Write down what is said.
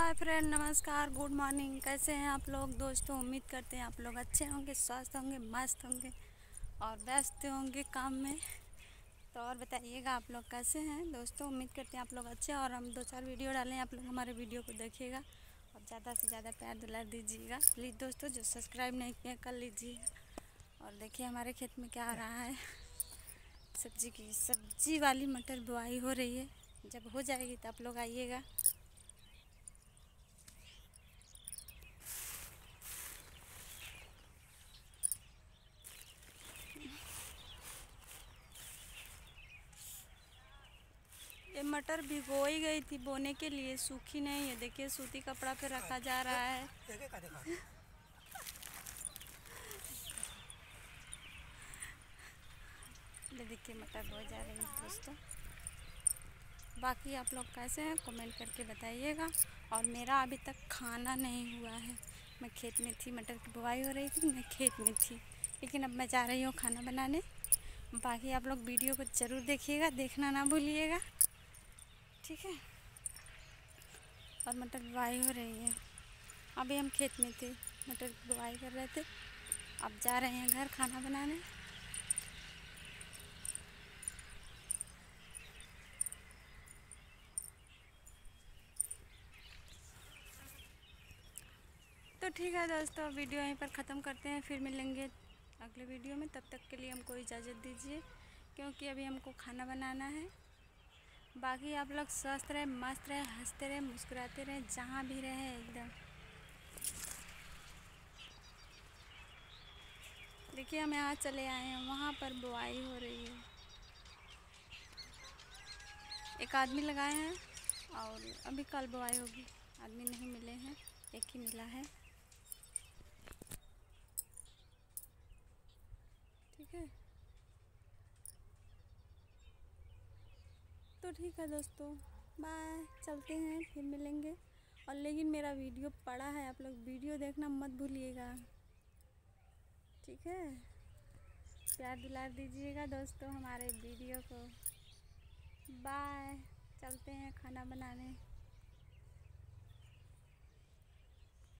हाय friend, नमस्कार, good morning. कैसे हैं आप लोग? दोस्तों, उम्मीद करते हैं आप लोग अच्छे होंगे, स्वस्थ होंगे, मस्त होंगे और व्यस्त होंगे काम में। तो और बताइएगा आप लोग कैसे हैं? दोस्तों, उम्मीद करते हैं आप लोग अच्छे और हम दो चार वीडियो डालें, आप लोग हमारे वीडियो को देखिएगा और ज़्यादा से ज़्यादा प्यार दुलार दीजिएगा। प्लीज़ दोस्तों, जो सब्सक्राइब नहीं किए कर लीजिए और देखिए, हमारे खेत में क्या आ रहा है। सब्ज़ी की, सब्ज़ी वाली मटर बुआई हो रही है। जब हो जाएगी तो आप लोग आइएगा। मटर भिगोई गई थी बोने के लिए, सूखी नहीं है। देखिए, सूती कपड़ा पे रखा जा रहा है। ये देखिए, मटर बो जा रही है दोस्तों। बाकी आप लोग कैसे हैं, कमेंट करके बताइएगा। और मेरा अभी तक खाना नहीं हुआ है। मैं खेत में थी, मटर की बुआई हो रही थी, मैं खेत में थी। लेकिन अब मैं जा रही हूँ खाना बनाने। बाकी आप लोग वीडियो को ज़रूर देखिएगा, देखना ना भूलिएगा। ठीक है। और मटर बुआई हो रही है। अभी हम खेत में थे, मटर की बुआई कर रहे थे। अब जा रहे हैं घर खाना बनाने। तो ठीक है दोस्तों वीडियो यहीं पर ख़त्म करते हैं। फिर मिलेंगे अगले वीडियो में। तब तक के लिए हमको इजाज़त दीजिए, क्योंकि अभी हमको खाना बनाना है। बाकी आप लोग स्वस्थ रहे, मस्त रहे, हँसते रहे, मुस्कुराते रहे, जहाँ भी रहे एकदम। देखिए हम यहाँ चले आए हैं, वहाँ पर बुआई हो रही है। एक आदमी लगाए हैं और अभी कल बुआई होगी। आदमी नहीं मिले हैं, एक ही मिला है। ठीक है? तो ठीक है दोस्तों। बाय चलते हैं, फिर मिलेंगे। और लेकिन मेरा वीडियो पड़ा है, आप लोग वीडियो देखना मत भूलिएगा। ठीक है? प्यार दुलार दीजिएगा दोस्तों हमारे वीडियो को। बाय चलते हैं खाना बनाने।